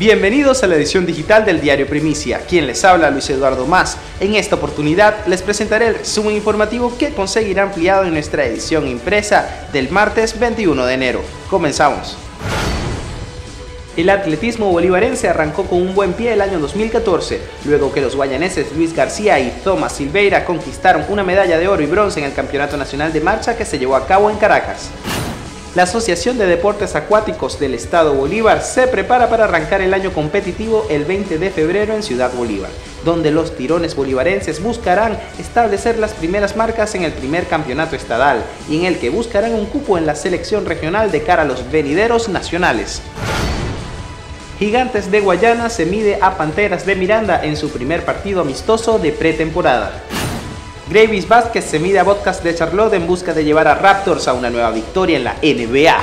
Bienvenidos a la edición digital del diario Primicia. Quien les habla, Luis Eduardo Más. En esta oportunidad les presentaré el resumen informativo que conseguirá ampliado en nuestra edición impresa del martes 21 de enero. Comenzamos. El atletismo bolivarense arrancó con un buen pie el año 2014, luego que los guayaneses Luis García y Thomas Silveira conquistaron una medalla de oro y bronce en el Campeonato Nacional de Marcha que se llevó a cabo en Caracas. La Asociación de Deportes Acuáticos del Estado Bolívar se prepara para arrancar el año competitivo el 20 de febrero en Ciudad Bolívar, donde los tirones bolivarenses buscarán establecer las primeras marcas en el primer campeonato estadal y en el que buscarán un cupo en la selección regional de cara a los venideros nacionales. Gigantes de Guayana se mide a Panteras de Miranda en su primer partido amistoso de pretemporada. Gravis Vázquez se mide a Vodcast de Charlotte en busca de llevar a Raptors a una nueva victoria en la NBA.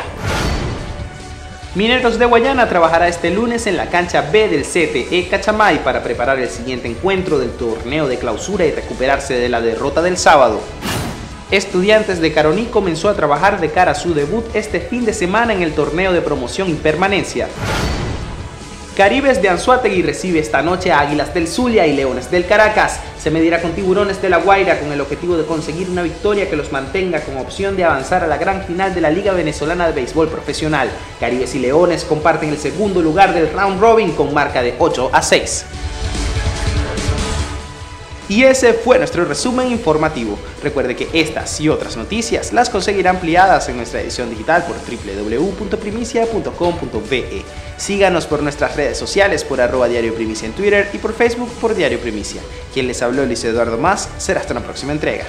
Mineros de Guayana trabajará este lunes en la cancha B del CTE Cachamay para preparar el siguiente encuentro del torneo de clausura y recuperarse de la derrota del sábado. Estudiantes de Caroní comenzó a trabajar de cara a su debut este fin de semana en el torneo de promoción y permanencia. Caribes de Anzuategui recibe esta noche a Águilas del Zulia y Leones del Caracas. Se medirá con Tiburones de la Guaira con el objetivo de conseguir una victoria que los mantenga con opción de avanzar a la gran final de la Liga Venezolana de Béisbol Profesional. Caribes y Leones comparten el segundo lugar del round robin con marca de 8 a 6. Y ese fue nuestro resumen informativo. Recuerde que estas y otras noticias las conseguirá ampliadas en nuestra edición digital por www.primicia.com.be. Síganos por nuestras redes sociales por arroba diario primicia en Twitter y por Facebook por diario primicia. Quien les habló Luis Eduardo Más será hasta la próxima entrega.